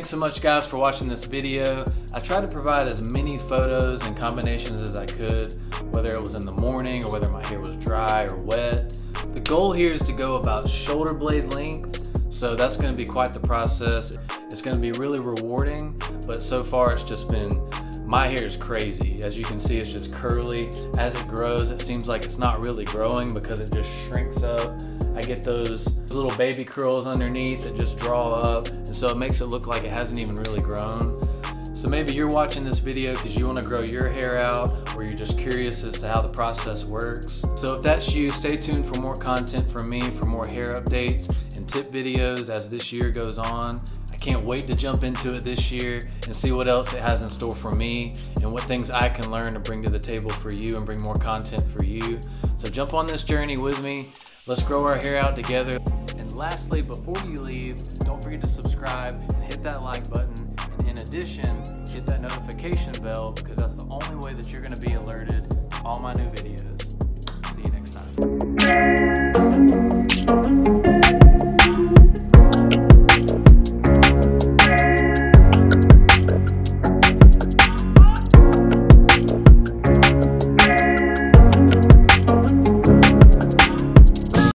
so much guys for watching this video. I tried to provide as many photos and combinations as I could, whether it was in the morning or whether my hair was dry or wet. The goal here is to go about shoulder blade length, so that's gonna be quite the process. It's gonna be really rewarding, but so far it's just been, my hair is crazy. As you can see, it's just curly. As it grows, it seems like it's not really growing because it just shrinks up. I get those little baby curls underneath that just draw up, and so it makes it look like it hasn't even really grown. So maybe you're watching this video because you want to grow your hair out or you're just curious as to how the process works. So if that's you, stay tuned for more content from me, for more hair updates and tip videos as this year goes on. I can't wait to jump into it this year and see what else it has in store for me and what things I can learn to bring to the table for you and bring more content for you. So jump on this journey with me. Let's grow our hair out together. And lastly, before you leave, don't forget to subscribe and hit that like button. And in addition, hit that notification bell because that's the only way that you're going to be alerted to all my new videos. See you next time.